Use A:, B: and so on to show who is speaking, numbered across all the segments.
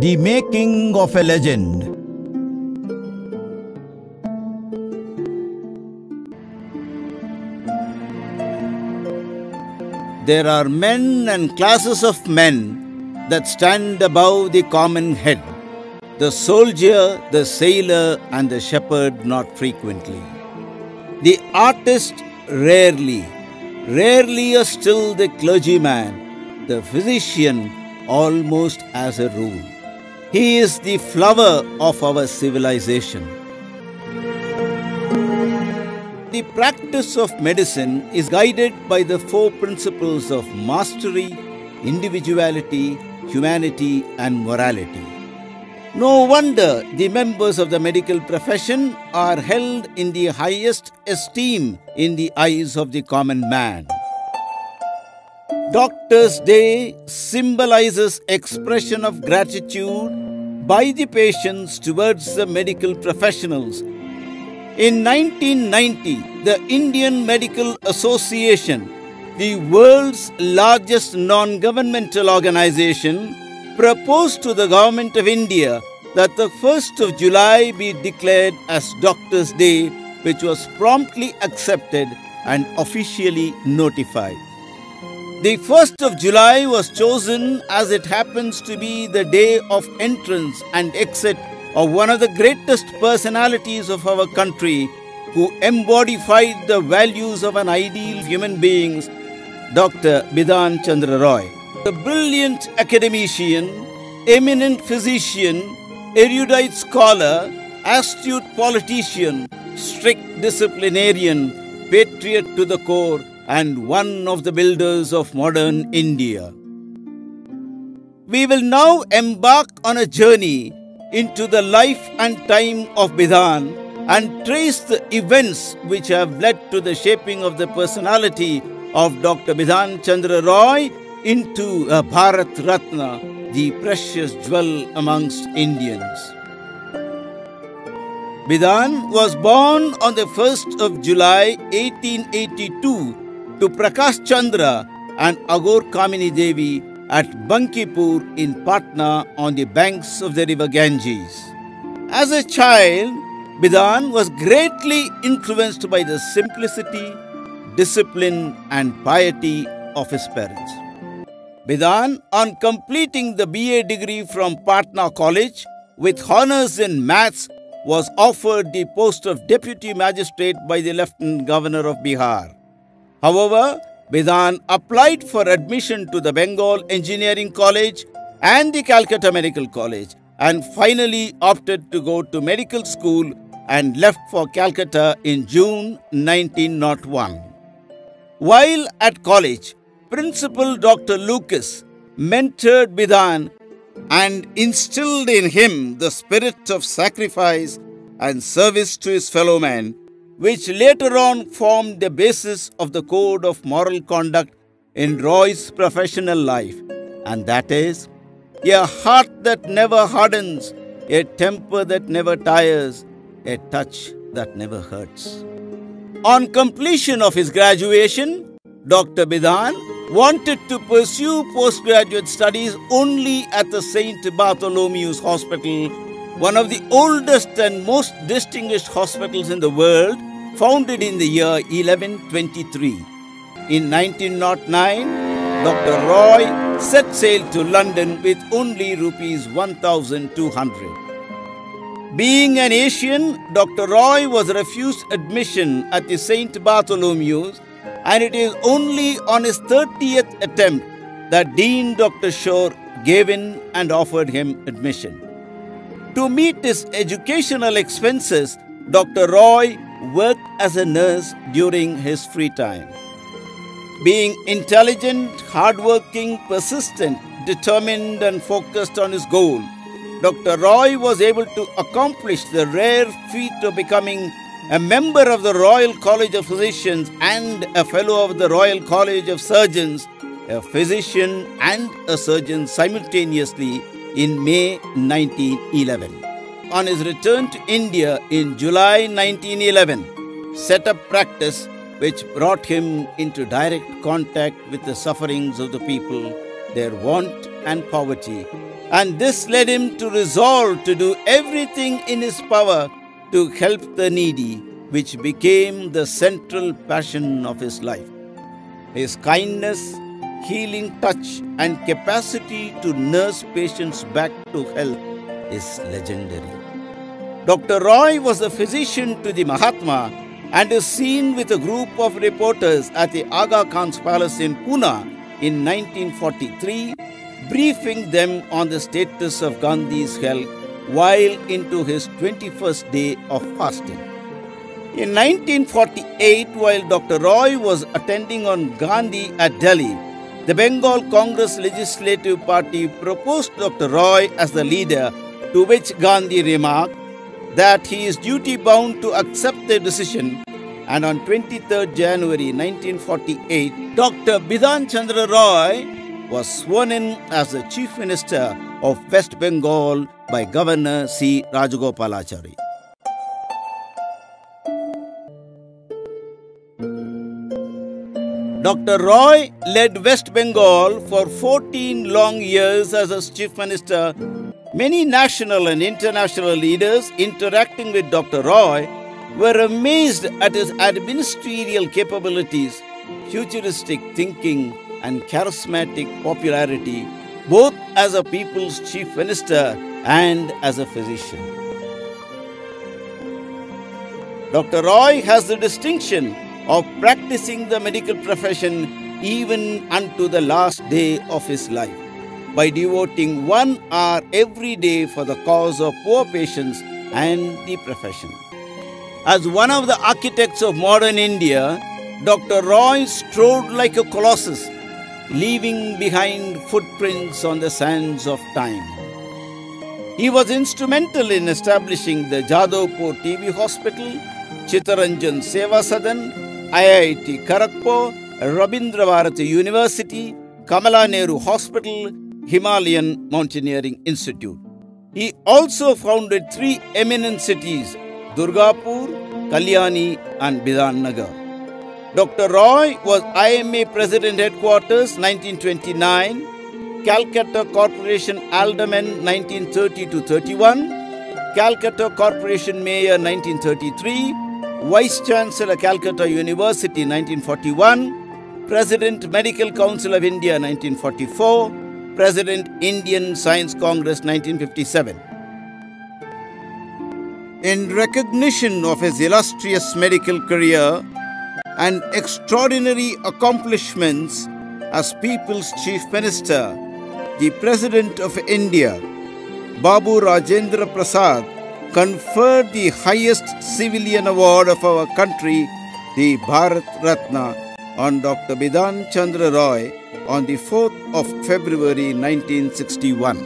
A: The making of a legend. There are men and classes of men that stand above the common head the soldier, the sailor, and the shepherd not frequently. The artist rarely, rarely a still the clergyman, the physician almost as a rule. He is the flower of our civilization. The practice of medicine is guided by the four principles of mastery, individuality, humanity, and morality. No wonder the members of the medical profession are held in the highest esteem in the eyes of the common man. Doctor's Day symbolizes expression of gratitude by the patients towards the medical professionals. In 1990, the Indian Medical Association, the world's largest non governmental organization, proposed to the Government of India that the 1st of July be declared as Doctor's Day, which was promptly accepted and officially notified. The 1st of July was chosen as it happens to be the day of entrance and exit of one of the greatest personalities of our country who embodied the values of an ideal human being, Dr. Bidhan Chandra Roy. A brilliant academician, eminent physician, erudite scholar, astute politician, strict disciplinarian, patriot to the core, and one of the builders of modern India. We will now embark on a journey into the life and time of Bidhan and trace the events which have led to the shaping of the personality of Dr. Bidhan Chandra Roy into a Bharat Ratna, the precious jewel amongst Indians. Bidhan was born on the 1st of July 1882 to Prakash Chandra and Agor Kamini Devi at Bankipur in Patna on the banks of the river Ganges. As a child, Bidhan was greatly influenced by the simplicity, discipline, and piety of his parents. Bidhan, on completing the BA degree from Patna College with honors in maths, was offered the post of deputy magistrate by the Lieutenant Governor of Bihar. However, Bidhan applied for admission to the Bengal Engineering College and the Calcutta Medical College and finally opted to go to medical school and left for Calcutta in June 1901. While at college, Principal Dr. Lucas mentored Bidhan and instilled in him the spirit of sacrifice and service to his fellow men, which later on formed the basis of the code of moral conduct in Roy's professional life, and that is a heart that never hardens, a temper that never tires, a touch that never hurts. On completion of his graduation, Dr. Bidhan wanted to pursue postgraduate studies only at the St. Bartholomew's Hospital, one of the oldest and most distinguished hospitals in the world, founded in the year 1123. In 1909, Dr. Roy set sail to London with only rupees 1200. Being an Asian, Dr. Roy was refused admission at the St. Bartholomew's and it is only on his 30th attempt that Dean Dr. Shore gave in and offered him admission. To meet his educational expenses, Dr. Roy worked as a nurse during his free time. Being intelligent, hardworking, persistent, determined, and focused on his goal, Dr. Roy was able to accomplish the rare feat of becoming a member of the Royal College of Physicians and a fellow of the Royal College of Surgeons, a physician and a surgeon simultaneously in May 1911. On his return to India in July 1911, set up practice which brought him into direct contact with the sufferings of the people, their want and poverty, and this led him to resolve to do everything in his power to help the needy, which became the central passion of his life. His kindness, healing touch, and capacity to nurse patients back to health is legendary. Dr. Roy was a physician to the Mahatma and is seen with a group of reporters at the Aga Khan's palace in Pune in 1943, briefing them on the status of Gandhi's health while into his 21st day of fasting. In 1948, while Dr. Roy was attending on Gandhi at Delhi, the Bengal Congress Legislative Party proposed Dr. Roy as the leader, to which Gandhi remarked that he is duty bound to accept the decision. And on 23rd January 1948, Dr. Bidhan Chandra Roy was sworn in as the Chief Minister of West Bengal by Governor C. Rajagopalachari. Dr. Roy led West Bengal for 14 long years as its chief minister. Many national and international leaders interacting with Dr. Roy were amazed at his administrative capabilities, futuristic thinking, and charismatic popularity, both as a people's chief minister and as a physician. Dr. Roy has the distinction of practicing the medical profession even unto the last day of his life by devoting one hour every day for the cause of poor patients and the profession. As one of the architects of modern India, Dr. Roy strode like a colossus, leaving behind footprints on the sands of time. He was instrumental in establishing the Jadavpur TB Hospital, Chittaranjan Seva Sadan, IIT Kharagpur, Rabindra Bharati University, Kamala Nehru Hospital, Himalayan Mountaineering Institute. He also founded three eminent cities, Durgapur, Kalyani and Bidhannagar. Dr. Roy was IMA President Headquarters 1929, Calcutta Corporation Alderman 1930 to 31, Calcutta Corporation Mayor 1933, Vice Chancellor Calcutta University 1941, President Medical Council of India 1944, President Indian Science Congress 1957. In recognition of his illustrious medical career and extraordinary accomplishments as People's Chief Minister, the President of India, Babu Rajendra Prasad, conferred the highest civilian award of our country, the Bharat Ratna, on Dr. Bidhan Chandra Roy on the 4th of February 1961.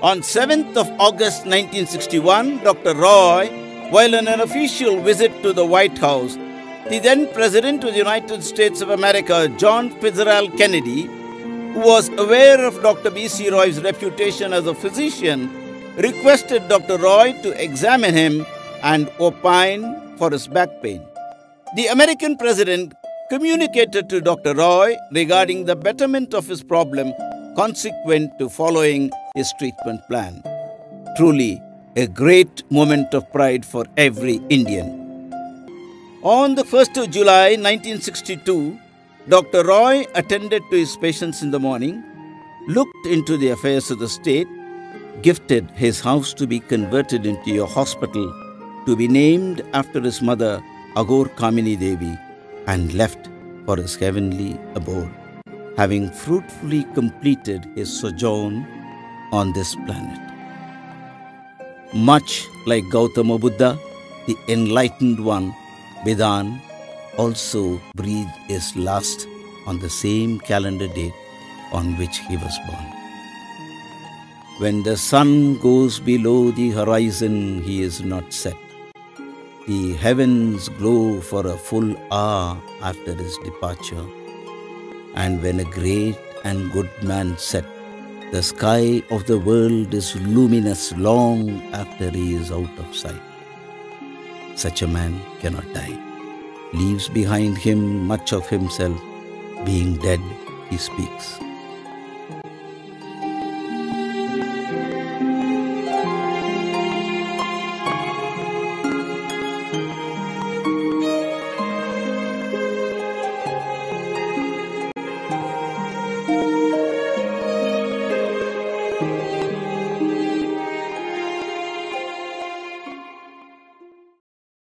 A: On 7th of August 1961, Dr. Roy, while on an official visit to the White House, the then President of the United States of America, John Fitzgerald Kennedy, who was aware of Dr. B.C. Roy's reputation as a physician, requested Dr. Roy to examine him and opine for his back pain. The American president communicated to Dr. Roy regarding the betterment of his problem consequent to following his treatment plan. Truly, a great moment of pride for every Indian. On the 1st of July 1962, Dr. Roy attended to his patients in the morning, looked into the affairs of the state, gifted his house to be converted into a hospital to be named after his mother, Agor Kamini Devi, and left for his heavenly abode, having fruitfully completed his sojourn on this planet. Much like Gautama Buddha, the enlightened one, Bidhan, also breathed his last on the same calendar date on which he was born. When the sun goes below the horizon, he is not set. The heavens glow for a full hour after his departure. And when a great and good man set, the sky of the world is luminous long after he is out of sight. Such a man cannot die. Leaves behind him much of himself. Being dead, he speaks.